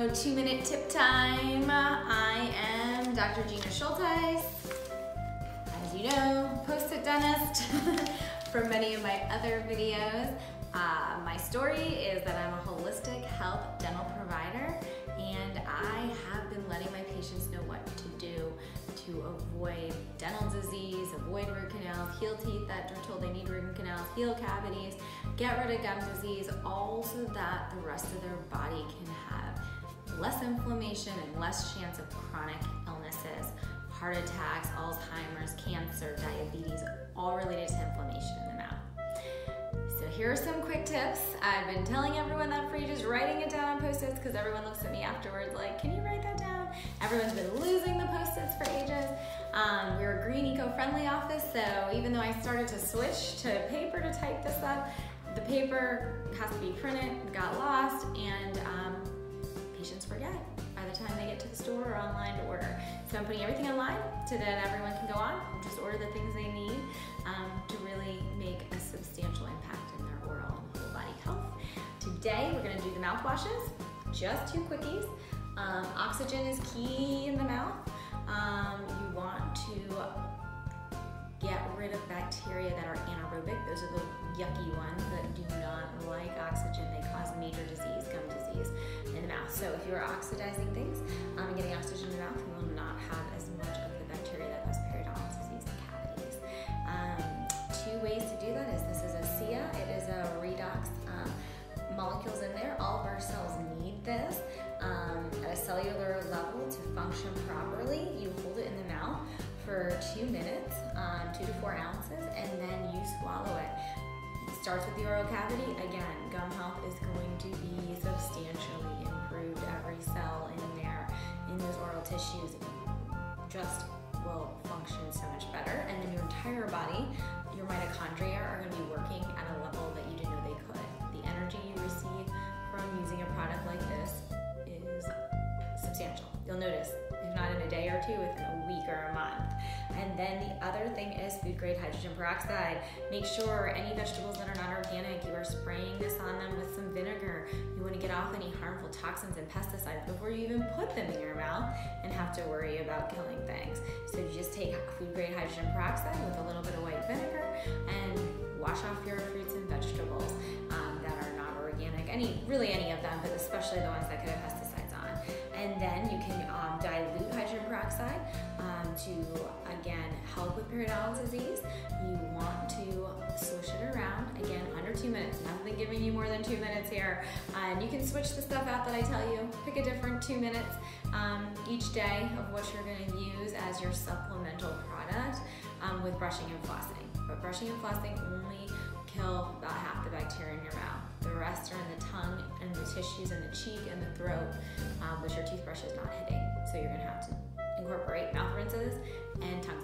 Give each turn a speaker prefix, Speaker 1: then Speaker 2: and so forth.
Speaker 1: Two minute tip time. I am Dr. Gina Schulteis. As you know, post it dentist for many of my other videos. Uh, my story is that I'm a holistic health dental provider and I have been letting my patients know what to do to avoid dental disease, avoid root canals, heal teeth that are told they need root canals, heal cavities, get rid of gum disease, all so that the rest of their body can have less inflammation and less chance of chronic illnesses, heart attacks, Alzheimer's, cancer, diabetes, all related to inflammation in the mouth. So here are some quick tips. I've been telling everyone that for ages, writing it down on post-its because everyone looks at me afterwards like, can you write that down? Everyone's been losing the post-its for ages. Um, we're a green eco-friendly office, so even though I started to switch to paper to type this up, the paper has to be printed, got lost, and um, patients forget by the time they get to the store or online to order. So I'm putting everything online so that everyone can go on, just order the things they need um, to really make a substantial impact in their oral and whole body health. Today we're gonna do the mouthwashes, just two quickies. Um, oxygen is key in the mouth. Um, you want to get rid of bacteria that are anaerobic. Those are the yucky ones that do not like oxygen. They cause if you're oxidizing things um, and getting oxygen in the mouth, you will not have as much of the bacteria that cause periodontal disease and cavities. Um, two ways to do that is this is a SIA. It is a redox um, molecules in there. All of our cells need this um, at a cellular level to function properly. You hold it in the mouth for two minutes, um, two to four ounces, and then you swallow it. it. Starts with the oral cavity. Again, gum health is going to be substantially improved. Every cell in there, in those oral tissues, just will function so much better. And then your entire body, your mitochondria are going to be working at a level that you didn't know they could. The energy you receive from using a product like this is substantial. You'll notice, if not in a day or two, within a week or a month. And then the other thing is food grade hydrogen peroxide. Make sure any vegetables that are not organic, you are spraying this on them with some off any harmful toxins and pesticides before you even put them in your mouth and have to worry about killing things. So you just take food grade hydrogen peroxide with a little bit of white vinegar and wash off your fruits and vegetables um, that are not organic. Any, really any of them, but especially the ones that could have pesticides on. And then you can um, dilute hydrogen peroxide um, to, again, help with periodontal disease. You want to giving you more than two minutes here. and you can switch the stuff out that I tell you. Pick a different two minutes um, each day of what you're gonna use as your supplemental product um, with brushing and flossing. But brushing and flossing only kill about half the bacteria in your mouth. The rest are in the tongue and the tissues in the cheek and the throat, um, which your toothbrush is not hitting. So you're gonna have to incorporate mouth rinses and tongue.